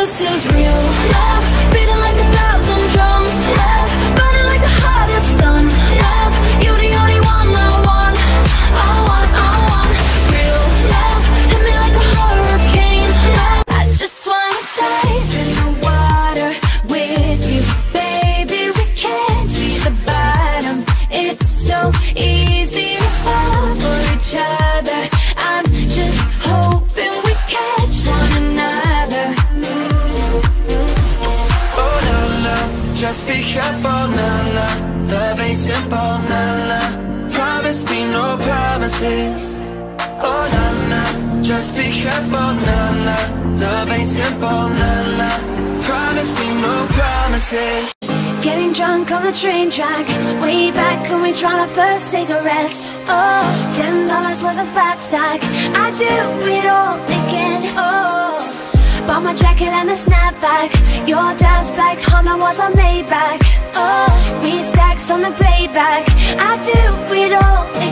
this is real. Love just be careful, no no. Love ain't simple, no no. Promise me no promises. Oh no no, just be careful, no no. Love ain't simple, no no. Promise me no promises. Getting drunk on the train track Way back when we tried our first cigarettes Oh, ten dollars was a fat stack I do it all again, oh Bought my jacket and a snapback Your London was on Maybach. Oh, we stacks on the playback. I do it all.